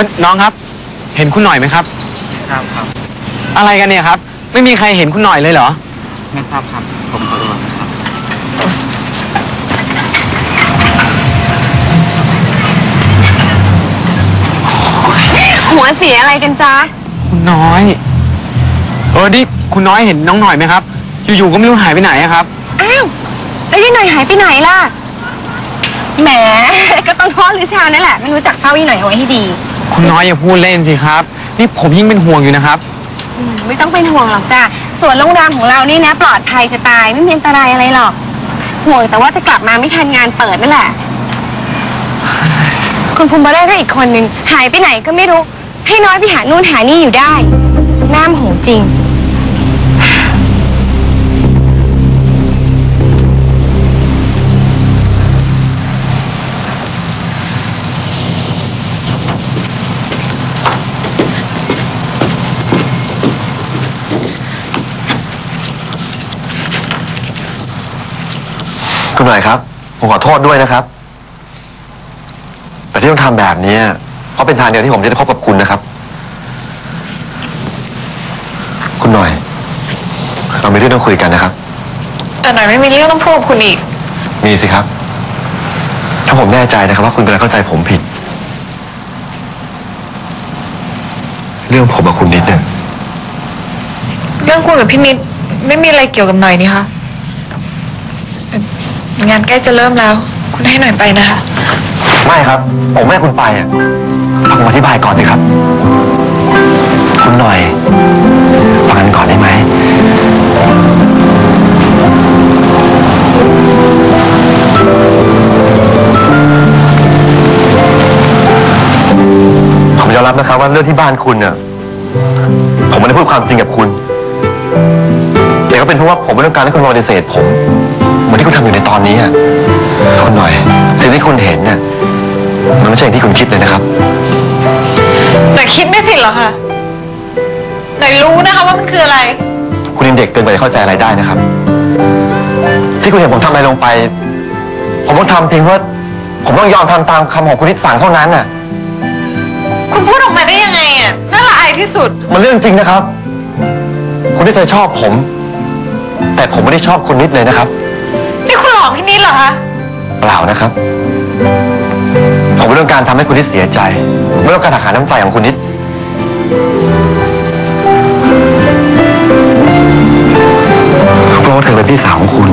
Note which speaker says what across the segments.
Speaker 1: อน้องครับ เห็นคุณหน่อยไหมครับ
Speaker 2: ครับครับ
Speaker 1: อะไรกันเนี่ยครับ ไม่มีใครเห็นคุณหน่อยเลยเหรอ
Speaker 2: ไม่ทราบครับ ผมขอโทษนะครับ
Speaker 3: หัวเสียอะไรกันจ๊ะ
Speaker 1: คุณน้อย เออนี่คุณน้อยเห็นน้องหน่อยไหมครับ อยู่ๆก็ไม่รู้หายไปไหนอะครับ
Speaker 3: อ้าว แล้วยี่หน่อยหายไปไหนล่ะ แหม ก็ต้องพ่อหรือชานั่นแหละ ไม่รู้จักเฝ้ายี่หน่อยเอาไว้ให้ดี
Speaker 1: คุณน้อยอย่าพูดเล่นสิครับ นี่ผมยิ่งเป็นห่วงอยู่นะครับ
Speaker 3: อืมไม่ต้องเป็นห่วงหรอกจ้ะส่วนโรงแรมของเรานี่นะปลอดภัยจะตายไม่มีอันตรายอะไรหรอกห่วงแต่ว่าจะกลับมาไม่ทันงานเปิดนั่นแหละ คุณภูมิมาได้ก็อีกคนนึงหายไปไหนก็ไม่รู้ ให้น้อยไปหานู่นหานี่อยู่ได้น้ำโหงจริง
Speaker 4: หน่อยครับ ผมขอโทษด้วยนะครับ แต่ที่ต้องทำแบบนี้เพราะเป็นทางเดียวที่ผมจะได้พบกับคุณนะครับ คุณหน่อย เรามีเรื่องต้องคุยกันนะครับ
Speaker 5: แต่หน่อยไม่มีเรื่องต้องพูดกับคุณอีก
Speaker 4: มีสิครับ ถ้าผมแน่ใจนะครับ ว่าคุณกำลังเข้าใจผมผิด เรื่องผมกับคุณนิดเนี่ย
Speaker 5: เรื่องคุณกับพี่นิดไม่มีอะไรเกี่ยวกับหน่อยนี่คะเอ่อ งานใกล้จะเริ่มแล้ว คุณให้หน่อยไปนะคะ
Speaker 4: ไม่ครับ ผมไม่ให้คุณไปอะฟังผมอธิบายก่อนเลยครับ คุณหน่อยฟังกันก่อนได้ไหม ผมยอมรับนะครับว่าเรื่องที่บ้านคุณเนี่ยผมไม่ได้พูดความจริงกับคุณ ก็เป็นเพราะว่าผมไม่ต้องการให้คุณปฏิเสธผม เหมือนที่คุณทำอยู่ในตอนนี้อะคุณหน่อย สิ่งที่คุณเห็นเนี่ยมันไม่ใช่อย่างที่คุณคิดเลยนะครับ
Speaker 5: หน่อยคิดไม่ผิดหรอกค่ะ หน่อยรู้นะคะว่ามันคืออะไร
Speaker 4: คุณยังเด็กเกินไปจะเข้าใจอะไรได้นะครับ ที่คุณเห็นผมทำอะไรลงไป ผมต้องทำเพียงเพราะผมต้องยอมทำตามคำของคุณนิดสั่งเท่านั้นน่ะ
Speaker 5: คุณพูดออกมาได้ยังไงอะน่าละอายที่สุด
Speaker 4: มันเรื่องจริงนะครับคุณนิดเธอชอบผม แต่ผมไม่ได้ชอบคุณนิดเลยนะครับ
Speaker 5: นี่คุณหลอกพี่นิดเหรอคะ
Speaker 4: เปล่านะครับ ผมไม่ต้องการทำให้คุณนิดเสียใจ ไม่ต้องการหักหาน้ำใจของคุณนิด เพราะว่าเธอเป็นพี่สาวของคุณ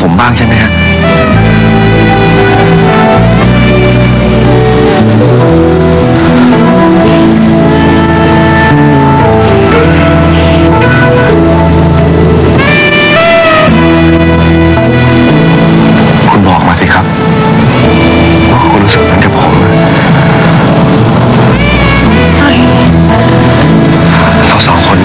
Speaker 4: ผม
Speaker 1: บ้าง
Speaker 4: ใช่ไหมฮะคุณบอกมาสิครับว่าคุณรู้สึกเหมือนกับผมเราสองคน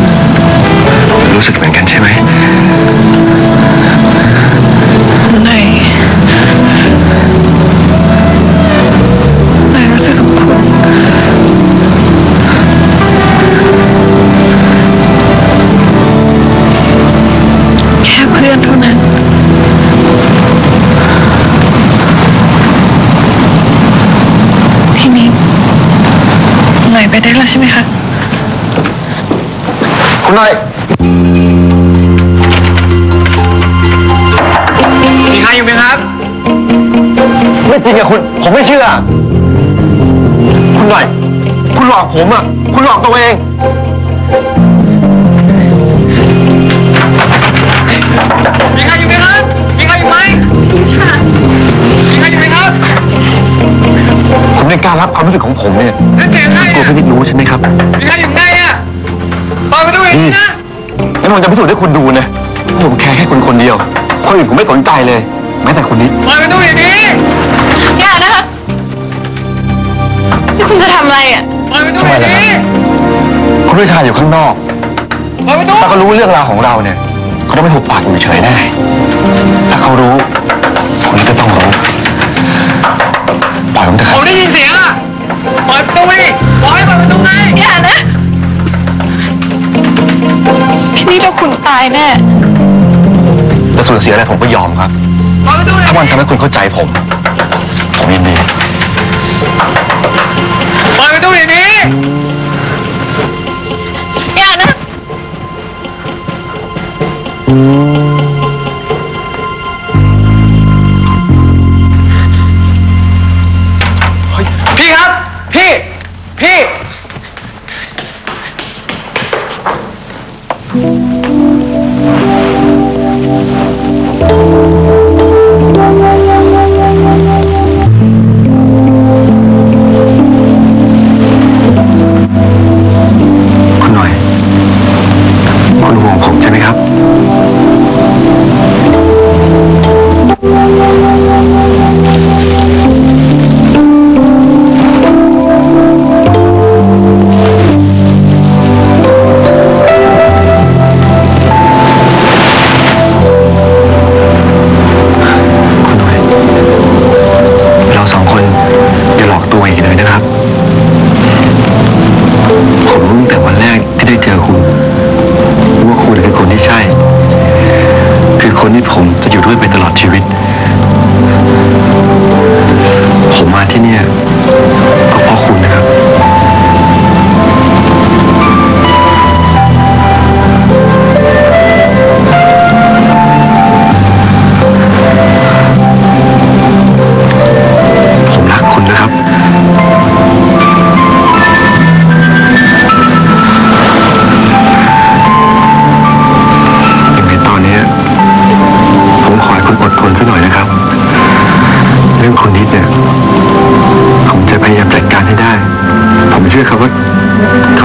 Speaker 4: ใช่ไหม
Speaker 5: คะ
Speaker 4: คุณหน่อย
Speaker 1: มีใครอยู่ไหมครับ
Speaker 4: ไม่จริงอะคุณ ผมไม่เชื่อ คุณหน่อย คุณหลอกผมอะคุณหลอกตัวเอง
Speaker 1: มีใครอยู่ไหมครับ มีใครอยู่ไหมมีใครอยู่ไหมครับ
Speaker 4: ผมในการรับความรู้สึกของผมเนี่ย พี่นิดรู้ใช่ไหมครับ
Speaker 1: มีใครอยู่ไหนอะเปิดประตูเองนะ
Speaker 4: งั้นผมจะพิสูจน์ให้คุณดูนะว่าผมแค่แค่คุณคนเดียวคนอื่นผมไม่สนใจเลย แม้แต่คนนี้
Speaker 1: เปิดประตูอย่างนี้
Speaker 5: อย่านะคะนี่คุณจะทำอะไรอะ
Speaker 1: เปิดประตูอย่างนี้
Speaker 4: คุณผู้ชายอยู่ข้างนอก
Speaker 1: เปิดประตู
Speaker 4: ถ้าเขารู้เรื่องราวของเราเนี่ยเขาต้องไม่ถูกปากอยู่เฉยแน่ถ้าเขารู้คุณก็ต้องรู้ปล่อยผมเถอะค
Speaker 1: ผ
Speaker 4: รับ
Speaker 1: มได้ยินเสียงอะเปิดประตูดิ บอกให้เปิดประตูไง
Speaker 5: อย่านะพี่นิดเอาคุณตายแน่
Speaker 4: จะสูญเสียอะไรผมก็ยอมครับ
Speaker 1: เปิดประตูเล
Speaker 4: ถ้ามันทำให้คุณเข้าใจผม ผมยินดี
Speaker 1: เปิดประตูอย่างนี้
Speaker 5: อย่านะ
Speaker 1: พี่
Speaker 4: ผมมาที่เนี่ยก็เพราะคุณนะครับ ผมรักคุณนะครับ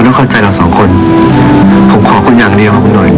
Speaker 4: าต้องเข้าใจเราสองคน ผมขอคุณอย่างเดียวคุณหน่อย